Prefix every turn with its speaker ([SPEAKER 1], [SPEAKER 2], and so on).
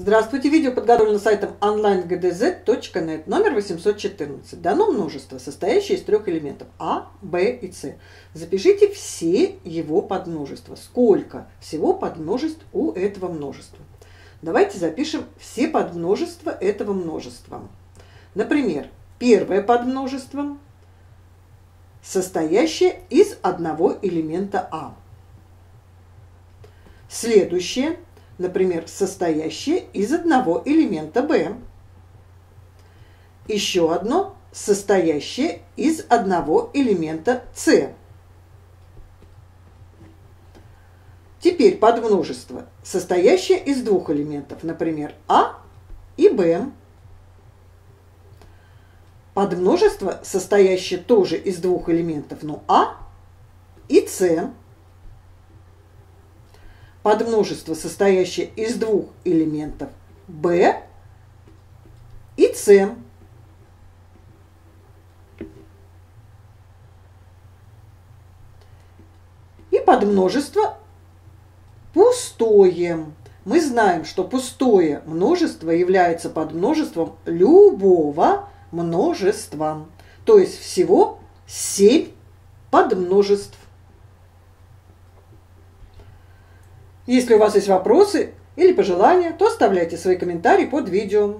[SPEAKER 1] Здравствуйте! Видео подготовлено сайтом onlinegdz.net, номер 814. Дано множество, состоящее из трех элементов А, Б и С. Запишите все его подмножества. Сколько всего подмножеств у этого множества. Давайте запишем все подмножества этого множества. Например, первое подмножество, состоящее из одного элемента А. Следующее – например, состоящее из одного элемента B. Еще одно состоящее из одного элемента C. Теперь подмножество, состоящее из двух элементов, например, А и Б. Подмножество, состоящее тоже из двух элементов, но А и С подмножество, состоящее из двух элементов b и c. И подмножество пустое. Мы знаем, что пустое множество является подмножеством любого множества. То есть всего 7 подмножеств. Если у вас есть вопросы или пожелания, то оставляйте свои комментарии под видео.